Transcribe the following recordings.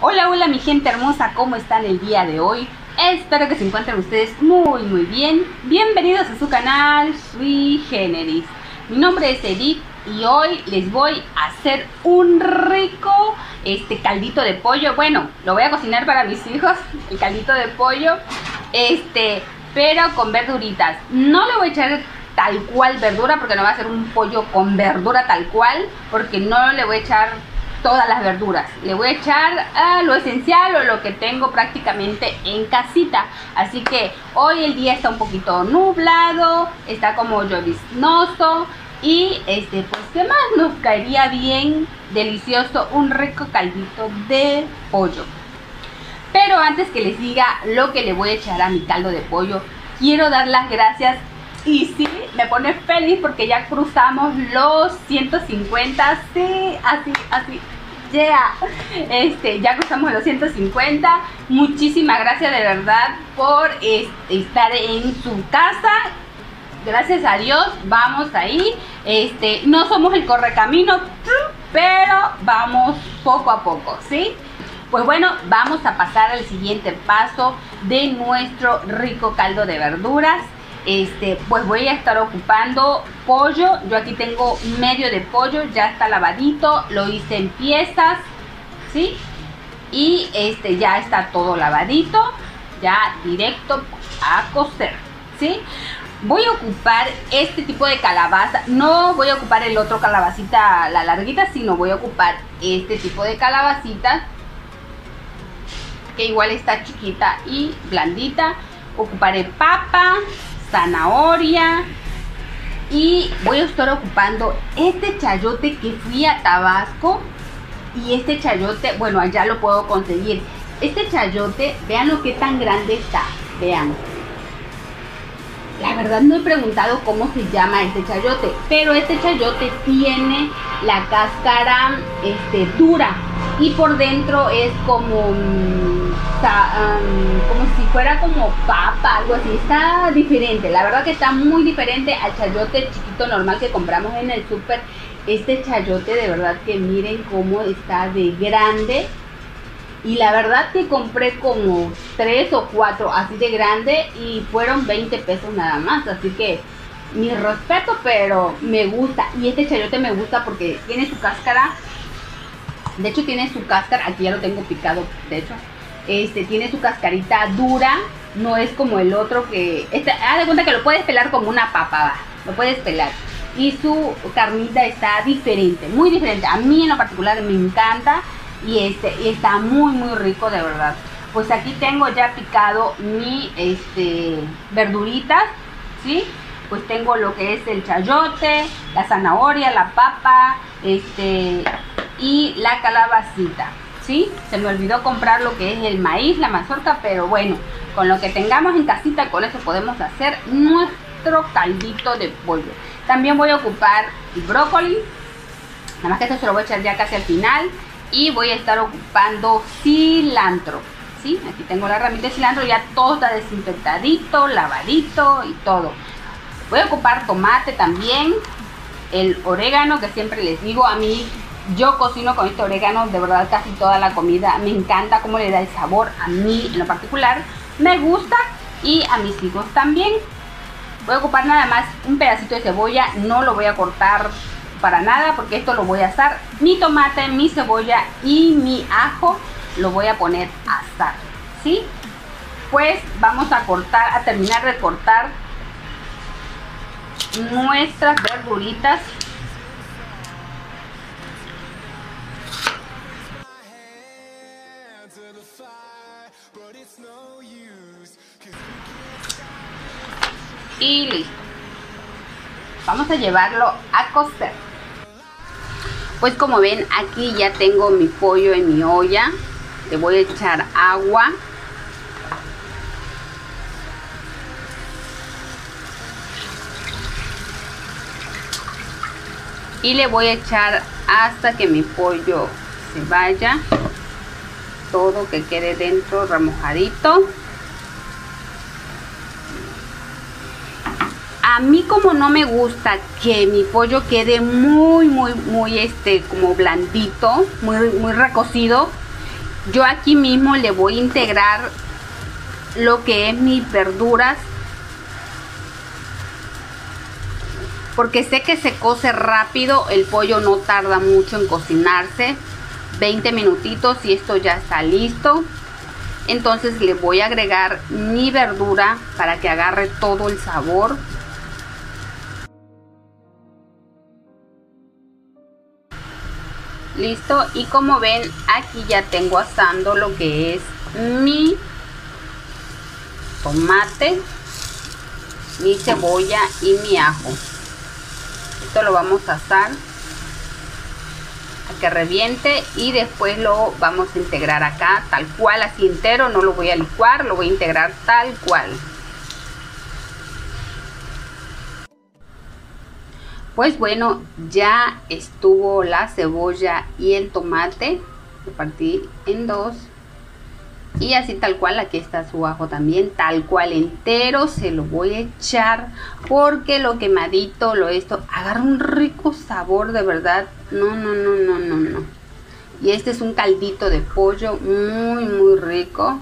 Hola, hola mi gente hermosa, ¿cómo están el día de hoy? Espero que se encuentren ustedes muy muy bien. Bienvenidos a su canal Sui Generis. Mi nombre es Edith y hoy les voy a hacer un rico este caldito de pollo. Bueno, lo voy a cocinar para mis hijos, el caldito de pollo. Este, pero con verduritas. No le voy a echar tal cual verdura porque no va a ser un pollo con verdura tal cual porque no le voy a echar todas las verduras. Le voy a echar a lo esencial o lo que tengo prácticamente en casita. Así que hoy el día está un poquito nublado, está como lloviznoso y este pues qué más nos caería bien delicioso un rico caldito de pollo. Pero antes que les diga lo que le voy a echar a mi caldo de pollo, quiero dar las gracias y sí, me pone feliz porque ya cruzamos los 150. Sí, así, así. Yeah. Este, ya cruzamos los 150. Muchísimas gracias de verdad por estar en su casa. Gracias a Dios, vamos ahí. Este, no somos el correcamino, pero vamos poco a poco, ¿sí? Pues bueno, vamos a pasar al siguiente paso de nuestro rico caldo de verduras este, pues voy a estar ocupando pollo. Yo aquí tengo medio de pollo, ya está lavadito, lo hice en piezas, ¿sí? Y este ya está todo lavadito, ya directo a cocer, ¿sí? Voy a ocupar este tipo de calabaza, no voy a ocupar el otro calabacita, la larguita, sino voy a ocupar este tipo de calabacita que igual está chiquita y blandita. Ocuparé papa, zanahoria y voy a estar ocupando este chayote que fui a Tabasco y este chayote, bueno, allá lo puedo conseguir. Este chayote, vean lo que tan grande está, vean. La verdad no he preguntado cómo se llama este chayote, pero este chayote tiene la cáscara este, dura y por dentro es como como si fuera como papa, algo así. Está diferente, la verdad que está muy diferente al chayote chiquito normal que compramos en el súper. Este chayote de verdad que miren cómo está de grande. Y la verdad que compré como tres o cuatro así de grande y fueron 20 pesos nada más. Así que mi respeto, pero me gusta. Y este chayote me gusta porque tiene su cáscara. De hecho tiene su cáscara, aquí ya lo tengo picado, de hecho este, tiene su cascarita dura, no es como el otro que... Este, haz de cuenta que lo puedes pelar como una papa, lo puedes pelar. Y su carnita está diferente, muy diferente. A mí en lo particular me encanta y, este, está muy, muy rico de verdad. Pues aquí tengo ya picado mi este, verduritas, ¿sí? Pues tengo lo que es el chayote, la zanahoria, la papa, este, y la calabacita. Se me olvidó comprar lo que es el maíz, la mazorca, pero bueno, con lo que tengamos en casita, con eso podemos hacer nuestro caldito de pollo. También voy a ocupar brócoli, nada más que esto se lo voy a echar ya casi al final. Y voy a estar ocupando cilantro, ¿sí? Aquí tengo la ramita de cilantro, ya todo está desinfectadito, lavadito y todo. Voy a ocupar tomate también, el orégano que siempre les digo a mí yo cocino con este orégano de verdad casi toda la comida. Me encanta cómo le da el sabor a mí en lo particular. Me gusta y a mis hijos también. Voy a ocupar nada más un pedacito de cebolla. No lo voy a cortar para nada porque esto lo voy a asar. Mi tomate, mi cebolla y mi ajo lo voy a poner a asar. ¿Sí? Pues vamos a cortar, a terminar de cortar nuestras verduritas y listo. Vamos a llevarlo a cocer. Pues como ven, aquí ya tengo mi pollo en mi olla. Le voy a echar agua. Y le voy a echar hasta que mi pollo se vaya. Todo que quede dentro remojadito. A mí como no me gusta que mi pollo quede muy, muy, muy, este, como blandito, muy, muy recocido, yo aquí mismo le voy a integrar lo que es mis verduras. Porque sé que se cose rápido el pollo no tarda mucho en cocinarse. 20 minutitos y esto ya está listo. Entonces le voy a agregar mi verdura para que agarre todo el sabor listo. Y como ven aquí ya tengo asando lo que es mi tomate mi cebolla y mi ajo. Esto lo vamos a asar a que reviente y después lo vamos a integrar acá tal cual así entero. No lo voy a licuar lo voy a integrar tal cual Pues bueno, ya estuvo la cebolla y el tomate. Lo partí en dos. Y así tal cual, aquí está su ajo también, tal cual entero, se lo voy a echar porque lo quemadito, lo esto, agarra un rico sabor de verdad. No, no, no, no, no, no. Y este es un caldito de pollo muy, muy rico.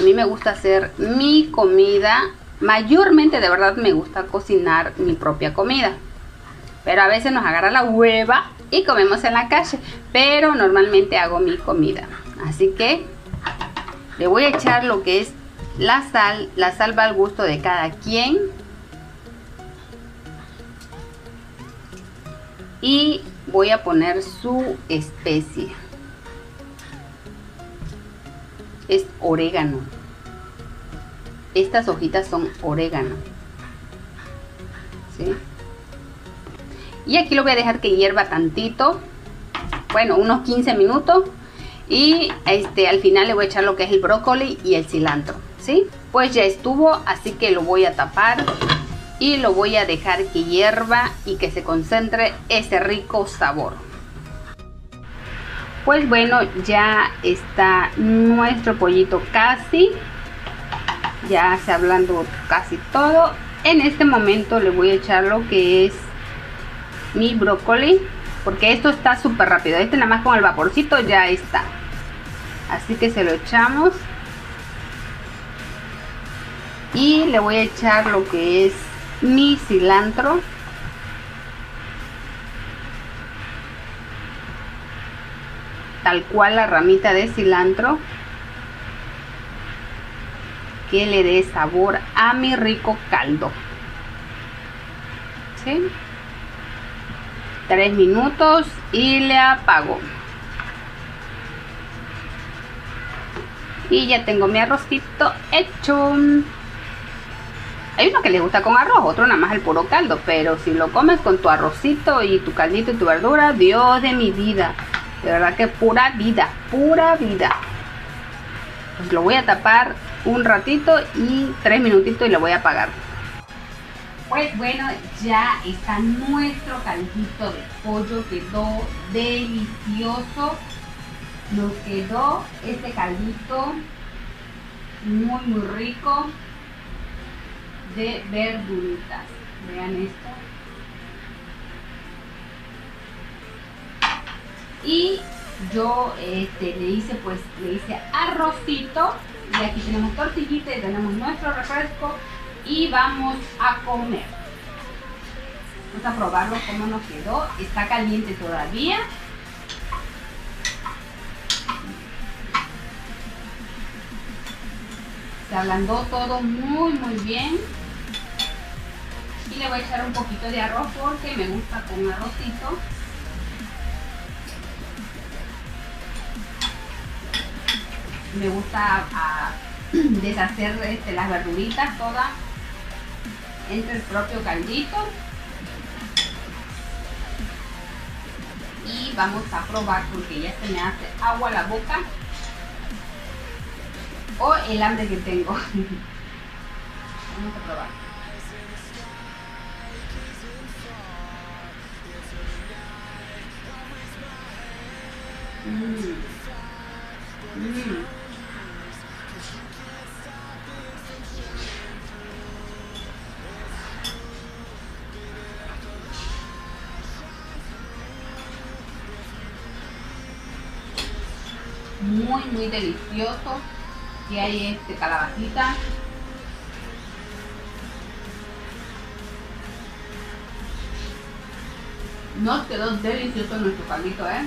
A mí me gusta hacer mi comida. Mayormente de verdad me gusta cocinar mi propia comida pero a veces nos agarra la hueva y comemos en la calle, pero normalmente hago mi comida. Así que le voy a echar lo que es la sal, la sal va al gusto de cada quien. Y voy a poner su especie. Es orégano. Estas hojitas son orégano. ¿Sí? Y aquí lo voy a dejar que hierva tantito. Bueno, unos 15 minutos. Y este, al final le voy a echar lo que es el brócoli y el cilantro. ¿Sí? Pues ya estuvo, así que lo voy a tapar. Y lo voy a dejar que hierva y que se concentre ese rico sabor. Pues bueno, ya está nuestro pollito casi. Ya se hablando casi todo. En este momento le voy a echar lo que es mi brócoli porque esto está súper rápido. Este nada más con el vaporcito ya está. Así que se lo echamos. Y le voy a echar lo que es mi cilantro. Tal cual la ramita de cilantro. Que le dé sabor a mi rico caldo. ¿Sí? 3 minutos y le apago. Y ya tengo mi arrocito hecho. Hay uno que le gusta con arroz, otro nada más el puro caldo, pero si lo comes con tu arrocito y tu caldito y tu verdura, Dios de mi vida. De verdad que pura vida, pura vida. Pues lo voy a tapar un ratito y tres minutitos y lo voy a apagar. Pues bueno, ya está nuestro caldito de pollo, quedó delicioso. Nos quedó este caldito muy muy rico de verduritas. Vean esto. Y yo este, le hice pues le hice arrocito y aquí tenemos tortillita y tenemos nuestro refresco y vamos a comer. Vamos a probarlo cómo nos quedó. Está caliente todavía. Se ablandó todo muy muy bien. Y le voy a echar un poquito de arroz porque me gusta con arrocito. Me gusta ah, deshacer este, las verduritas todas entre el propio caldito y vamos a probar porque ya se me hace agua la boca o el hambre que tengo vamos a probar mm. Mm. Muy muy delicioso. Y hay este calabacita. Nos quedó delicioso nuestro caldito, ¿eh?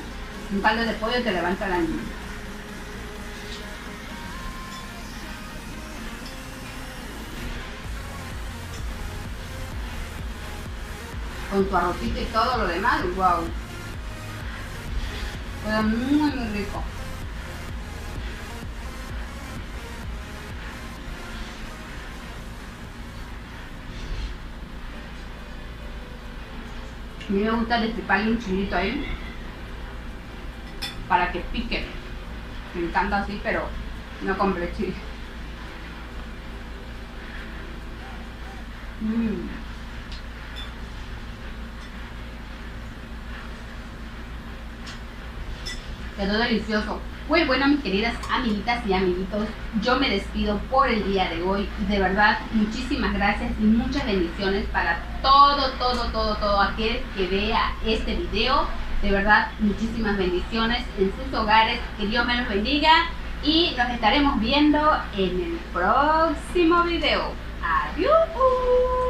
Un caldo de pollo te levanta la ánimo. Con tu arrocito y todo lo demás, wow. Queda muy muy rico. A mí me gusta destriparle un chilito ahí para que pique. Me encanta así, pero no compré chile. Mm. Quedó delicioso. Pues bueno, mis queridas amiguitas y amiguitos, yo me despido por el día de hoy de verdad muchísimas gracias y muchas bendiciones para todo, todo, todo, todo aquel que vea este video. De verdad, muchísimas bendiciones en sus hogares, que Dios me los bendiga y nos estaremos viendo en el próximo video. Adiós.